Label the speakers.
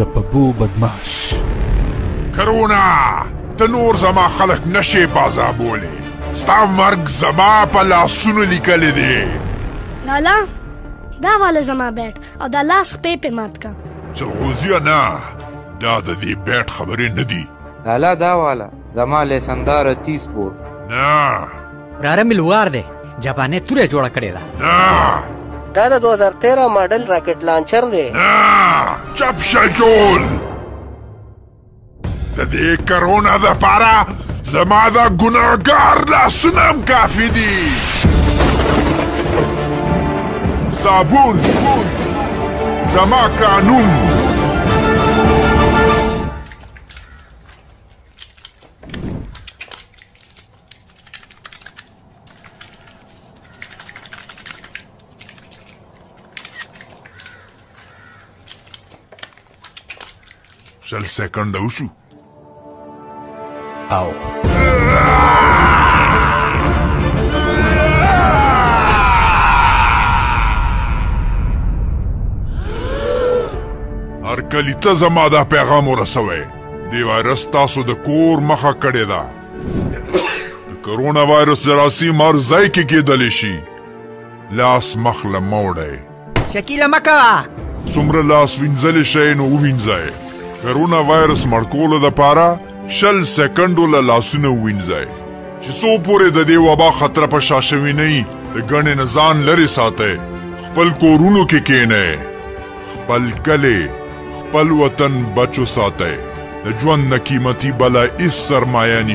Speaker 1: د پبو بدمعش
Speaker 2: کرونا ته نور زما خلک نشي بازابولی ستا مرګ زما په لاسونو لیکل دی
Speaker 3: لالا دا واله زما بیټ او دا لاس پې پې مات کا
Speaker 2: چلغوزیه نه دا د دې بیټ خبرې نه دي
Speaker 4: لالا دا واله زما لیسندار تیس بور
Speaker 2: نه
Speaker 5: راره مې لوار دی جاپانې توره جوړه کړې ده
Speaker 6: دا د 2013 ماډل راکټ لانچر دی
Speaker 2: چپ شئ ټول د دې کرونا دپاره زما د ګناهګار لاسونه هم کافي دي صابون زما قانون شل سیکنډ وشو
Speaker 5: او
Speaker 2: هرکلی ته زما دا پیغام ورسوي دی وایرس تاسو د کور مخه کړې ده د کرونا وایرس جراثیم هر ځای کې کېدلی شي لاس مخ له موړی
Speaker 5: شکیله مه کوه
Speaker 2: څومره لاس وینځلی شئ نو ووینځئ کرونا وایرس مړ کولو دپاره شل سکندو له لاسونه ووینځئ چې څو پورې د دې وبا خطر په شا شوې نه وي د ګڼې نه ځان لرې ساتئ خپل کورونو کې کینئ خپل کلی خپل وطن بچو ساتئ د ژوند نه قیمتي بله هیڅ سرمایه نشته